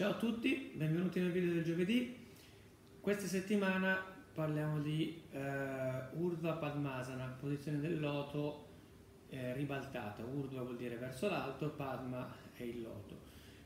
Ciao a tutti, benvenuti nel video del giovedì. Questa settimana parliamo di eh, Urdhva Padmasana, posizione del loto eh, ribaltata. Urdhva vuol dire verso l'alto, Padma è il loto.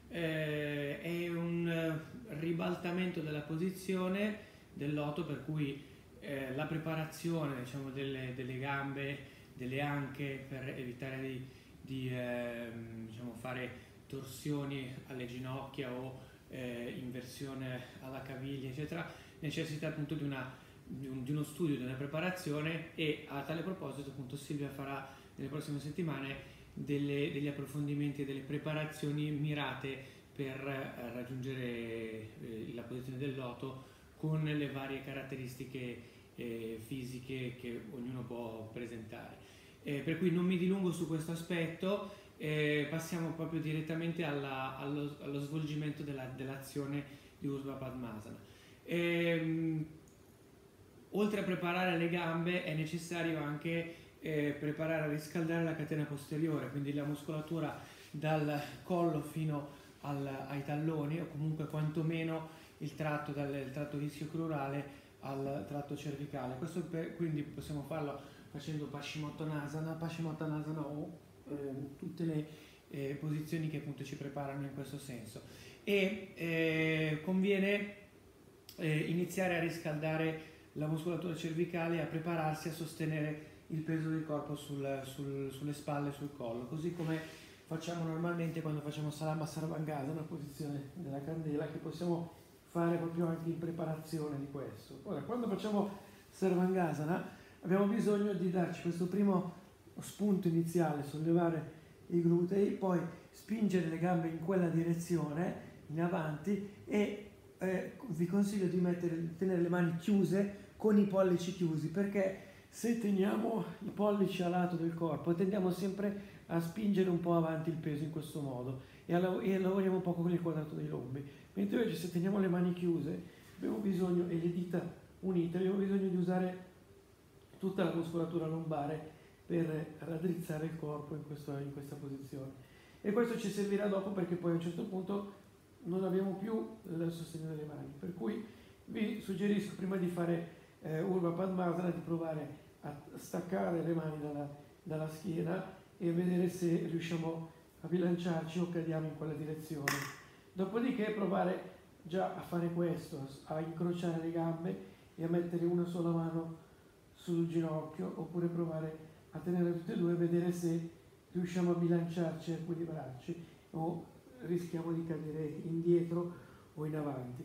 Eh, è un eh, ribaltamento della posizione del loto per cui eh, la preparazione diciamo, delle, delle, gambe, delle anche per evitare di, di ehm, diciamo, fare torsioni alle ginocchia o eh, inversione alla caviglia, eccetera, necessita appunto di, una, di, un, di, uno studio, di una preparazione e a tale proposito appunto Silvia farà nelle prossime settimane delle, degli approfondimenti e delle preparazioni mirate per eh, raggiungere eh, la posizione del loto con le varie caratteristiche eh, fisiche che ognuno può presentare. Eh, per cui non mi dilungo su questo aspetto, eh, passiamo proprio direttamente alla, allo, allo, svolgimento della, dell'azione di Urva Padmasana. Ehm, oltre a preparare le gambe è necessario anche eh, preparare a riscaldare la catena posteriore, quindi la muscolatura dal collo fino al, ai talloni o comunque quantomeno il tratto dal tratto ischio-crurale al tratto cervicale. Questo per, quindi possiamo farlo facendo Paschimottanasana, Paschimottanasana o tutte le eh, posizioni che appunto ci preparano in questo senso. E eh, conviene eh, iniziare a riscaldare la muscolatura cervicale e a prepararsi a sostenere il peso del corpo sul, sul, sulle spalle e sul collo, così come facciamo normalmente quando facciamo Salama Sarvangasa, una posizione della candela che possiamo fare proprio anche in preparazione di questo. Ora, quando facciamo Sarvangasana abbiamo bisogno di darci questo primo spunto iniziale, sollevare i glutei, poi spingere le gambe in quella direzione, in avanti e eh, vi consiglio di, mettere, tenere le mani chiuse con i pollici chiusi perché se teniamo i pollici a lato del corpo tendiamo sempre a spingere un po' avanti il peso in questo modo e, alla, e lavoriamo un po' con il quadrato dei lombi. Mentre invece se teniamo le mani chiuse abbiamo bisogno, e le dita unite, abbiamo bisogno di usare tutta la muscolatura lombare per raddrizzare il corpo in, questo, in questa posizione. E questo ci servirà dopo perché poi a un certo punto non abbiamo più il sostegno delle mani. Per cui vi suggerisco prima di fare eh, Urva Padmasana di provare a staccare le mani dalla, dalla schiena e vedere se riusciamo a bilanciarci o cadiamo in quella direzione. Dopodiché provare già a fare questo, a incrociare le gambe e a mettere una sola mano sul ginocchio oppure provare a tenere tutte e due e vedere se riusciamo a bilanciarci e equilibrarci o rischiamo di cadere indietro o in avanti.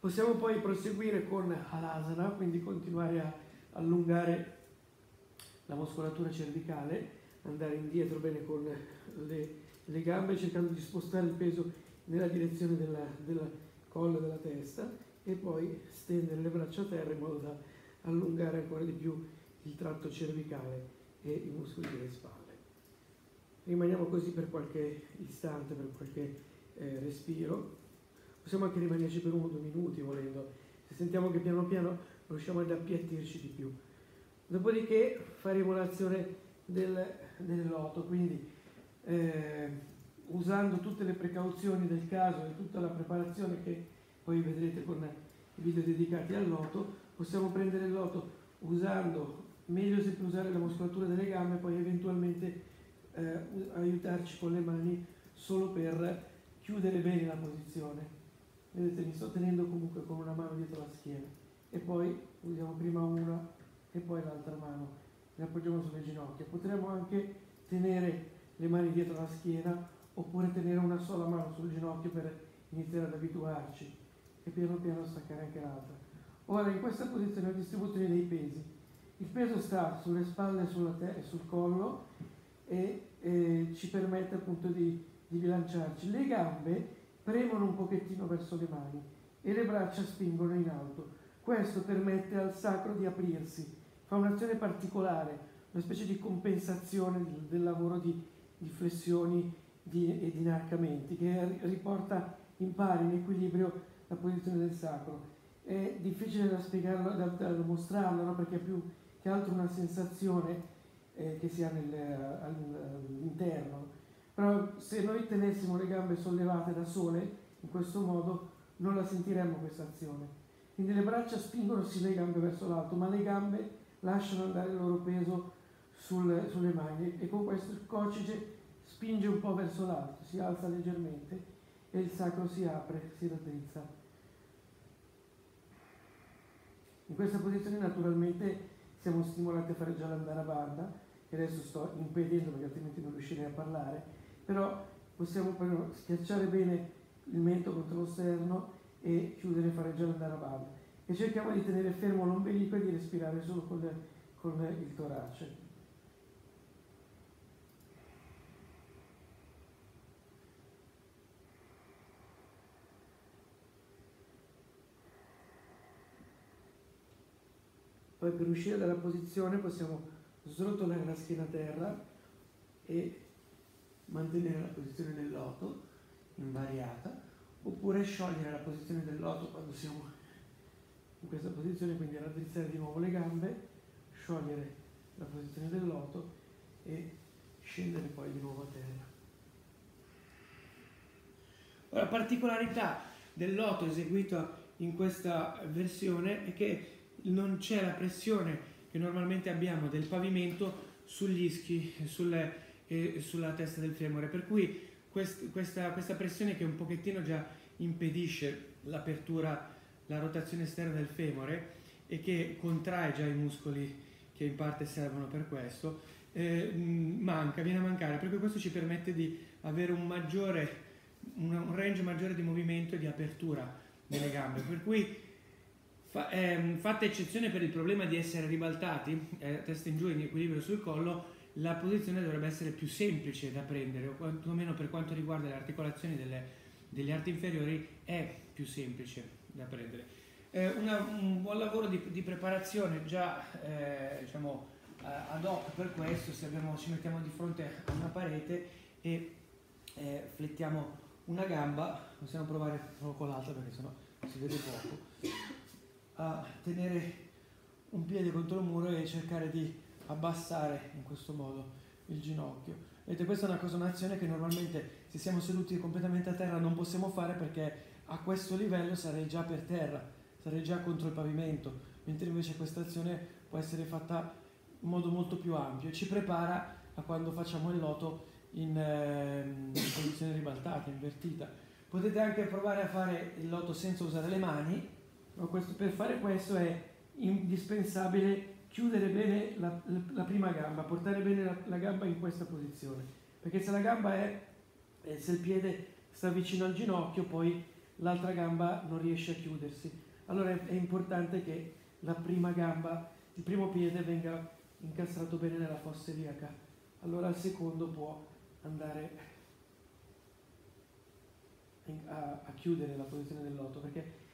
Possiamo poi proseguire con Halasana, quindi continuare a allungare la muscolatura cervicale, andare indietro bene con le, le gambe cercando di spostare il peso nella direzione della, della collo e della testa e poi stendere le braccia a terra in modo da allungare ancora di più il tratto cervicale e i muscoli delle spalle. Rimaniamo così per qualche istante, per qualche eh, respiro. Possiamo anche rimanerci per uno o due minuti volendo. Se sentiamo che piano piano riusciamo ad appiattirci di più. Dopodiché faremo l'azione del, del loto, quindi eh, usando tutte le precauzioni del caso e tutta la preparazione che poi vedrete con i video dedicati al loto, possiamo prendere il loto usando meglio sempre usare la muscolatura delle gambe, poi eventualmente eh, aiutarci con le mani solo per chiudere bene la posizione. Vedete, mi sto tenendo comunque con una mano dietro la schiena e poi usiamo prima una e poi l'altra mano, le appoggiamo sulle ginocchia. Potremmo anche tenere le mani dietro la schiena oppure tenere una sola mano sul ginocchio per iniziare ad abituarci e piano piano staccare anche l'altra. Ora in questa posizione la distribuzione dei pesi il peso sta sulle spalle e sul collo e, e, ci permette appunto di, di bilanciarci. Le gambe premono un pochettino verso le mani e le braccia spingono in alto. Questo permette al sacro di aprirsi, fa un'azione particolare, una specie di compensazione del, del lavoro di, di flessioni di, e di inarcamenti che riporta in pari, in equilibrio la posizione del sacro. È difficile da spiegarlo, da, da mostrarlo, no? perché è più che altro una sensazione eh, che si ha nel, all'interno. Però se noi tenessimo le gambe sollevate da sole In questo modo non la sentiremmo questa azione. Quindi le braccia spingono sì le gambe verso l'alto, ma le gambe lasciano andare il loro peso sul, sulle mani e con questo il cocige spinge un po' verso l'alto, si alza leggermente e il sacro si apre, si raddrizza. In questa posizione naturalmente siamo stimolati a fare già l'andare a banda, che adesso sto impedendo perché altrimenti non riuscirei a parlare, però possiamo schiacciare bene il mento contro lo sterno e chiudere e fare già l'andare a banda. E cerchiamo di tenere fermo l'ombelico e di respirare solo con, le, con il torace. Poi per uscire dalla posizione possiamo srotolare la schiena a terra e mantenere la posizione del loto invariata, oppure sciogliere la posizione del loto quando siamo in questa posizione, quindi raddrizzare di nuovo le gambe, sciogliere la posizione del loto e scendere poi di nuovo a terra. La particolarità del loto eseguito in questa versione è che non c'è la pressione che normalmente abbiamo del pavimento sugli ischi sulle, e sulla testa del femore, per cui quest, questa, questa pressione che un pochettino già impedisce l'apertura, la rotazione esterna del femore e che contrae già i muscoli che in parte servono per questo, eh, manca, viene a mancare, perché questo ci permette di avere un maggiore, un range maggiore di movimento e di apertura delle gambe, per cui Fa, ehm, fatta eccezione per il problema di essere ribaltati, eh, testa in giù in equilibrio sul collo, la posizione dovrebbe essere più semplice da prendere, o quantomeno per quanto riguarda le articolazioni delle, degli arti inferiori è più semplice da prendere. Eh, una, un buon lavoro di, di preparazione già eh, diciamo, ad hoc per questo, se abbiamo, ci mettiamo di fronte a una parete e eh, flettiamo una gamba, possiamo provare solo con l'altra perché sennò si vede poco a tenere un piede contro il muro e cercare di abbassare in questo modo il ginocchio. Vedete, questa è una cosa, un'azione che normalmente se siamo seduti completamente a terra non possiamo fare perché a questo livello sarei già per terra, sarei già contro il pavimento, mentre invece questa azione può essere fatta in modo molto più ampio. Ci prepara a quando facciamo il loto in, eh, in posizione ribaltata, invertita. Potete anche provare a fare il loto senza usare le mani, questo, per fare questo è indispensabile chiudere bene la, la prima gamba, portare bene la, la, gamba in questa posizione, perché se la gamba è, se il piede sta vicino al ginocchio, poi l'altra gamba non riesce a chiudersi. Allora è, è importante che la prima gamba, il primo piede venga incastrato bene nella fossa iliaca, allora il secondo può andare a, a chiudere la posizione del loto, perché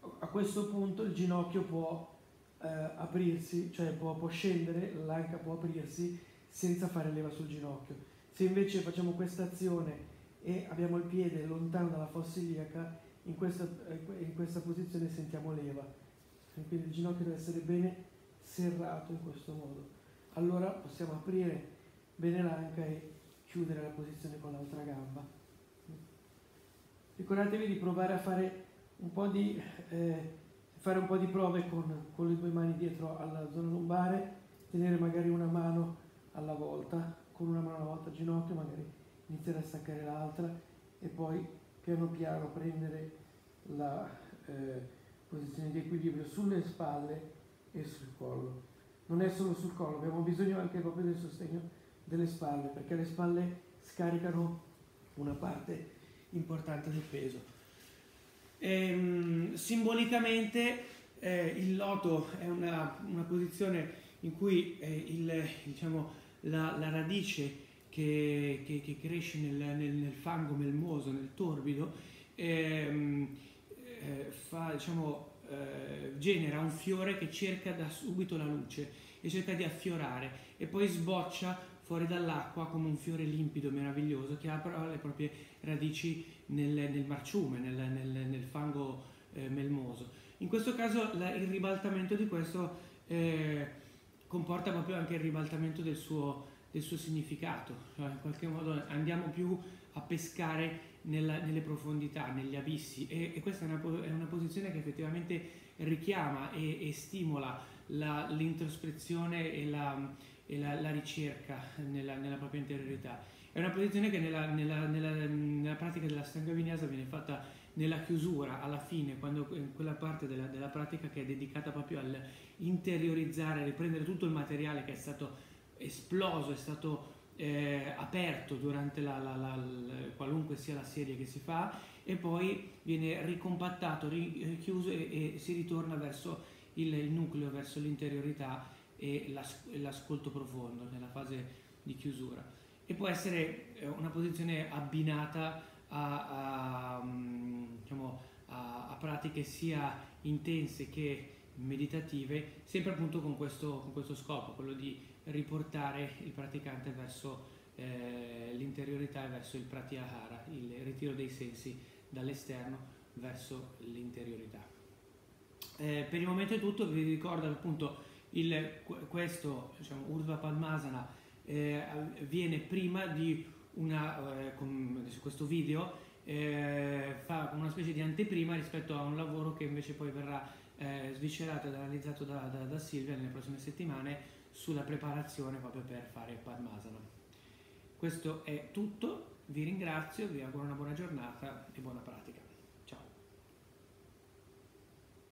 a questo punto il ginocchio può eh, aprirsi, cioè può, può scendere, l'anca può aprirsi senza fare leva sul ginocchio. Se invece facciamo questa azione e abbiamo il piede lontano dalla fossa iliaca, in questa, eh, in questa posizione sentiamo leva. Quindi il ginocchio deve essere bene serrato in questo modo. Allora possiamo aprire bene l'anca e chiudere la posizione con l'altra gamba. Ricordatevi di provare a fare un po' di, eh, fare un po' di prove con, con le due mani dietro alla zona lombare, tenere magari una mano alla volta, con una mano alla volta al ginocchio, magari iniziare a staccare l'altra e poi piano piano prendere la eh, posizione di equilibrio sulle spalle e sul collo. Non è solo sul collo, abbiamo bisogno anche proprio del sostegno delle spalle, perché le spalle scaricano una parte importante del peso. Ehm, simbolicamente eh, il loto è una, una, posizione in cui eh, il, diciamo, la, la, radice che, che, che cresce nel, nel, nel, fango melmoso, nel torbido, ehm, eh, fa, diciamo, eh, genera un fiore che cerca da subito la luce e cerca di affiorare e poi sboccia fuori dall'acqua come un fiore limpido, meraviglioso, che apre le proprie radici nel, nel marciume, nel, nel, nel fango eh, melmoso. In questo caso la, il ribaltamento di questo eh, comporta proprio anche il ribaltamento del suo, del suo significato, cioè, in qualche modo andiamo più a pescare nella, nelle profondità, negli abissi e, e questa è una, è una, posizione che effettivamente richiama e, e stimola la, l'introspezione e la, e la, la ricerca nella, nella, propria interiorità. È una posizione che nella, nella, nella pratica della stanga vinyasa viene fatta nella chiusura, alla fine, quando quella parte della, della pratica che è dedicata proprio all'interiorizzare, riprendere tutto il materiale che è stato esploso, è stato eh, aperto durante la, la, la, qualunque sia la serie che si fa e poi viene ricompattato, richiuso e, e si ritorna verso il, il, nucleo, verso l'interiorità e l'ascolto profondo nella fase di chiusura. E può essere eh, una posizione abbinata a, a, mm, diciamo, a, a pratiche sia intense che meditative, sempre appunto con questo, con questo scopo, quello di riportare il praticante verso eh, l'interiorità e verso il pratyahara, il ritiro dei sensi dall'esterno verso l'interiorità. Eh, per il momento è tutto, vi ricordo appunto il, questo diciamo, Urdhva Padmasana eh, viene prima di una, eh, con, questo video eh, fa una specie di anteprima rispetto a un lavoro che invece poi verrà eh, sviscerato ed analizzato da, da, da Silvia nelle prossime settimane sulla preparazione proprio per fare Padmasana. Questo è tutto, vi ringrazio, vi auguro una buona giornata e buona pratica.